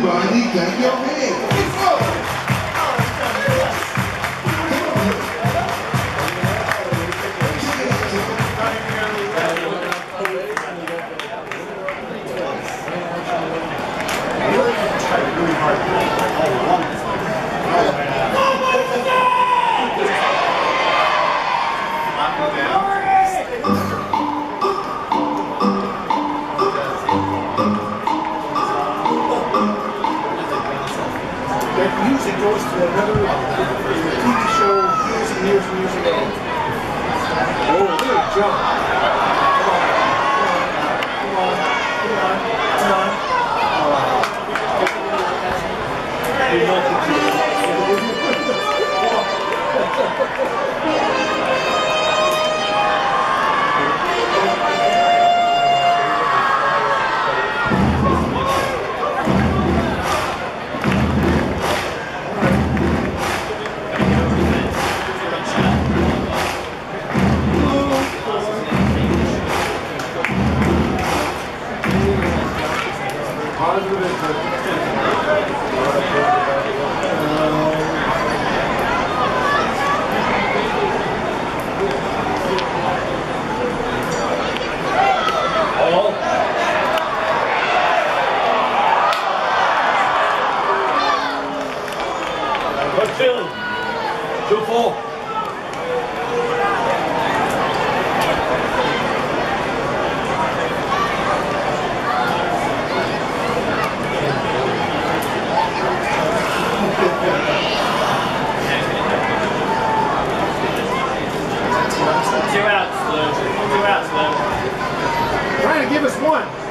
Everybody clap your hands. That music goes to another TV show years and years and years ago. Oh, good jump. Come on, come on, come on, come on. Positive Two four. Two outs, Lou. Two outs, Lou. Trying to give us one.